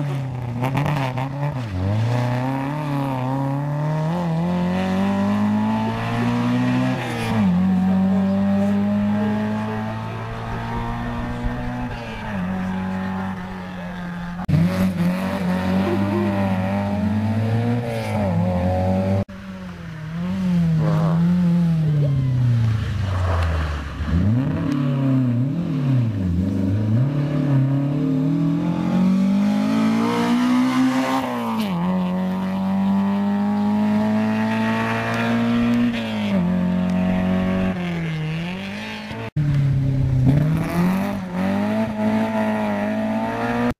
Huh?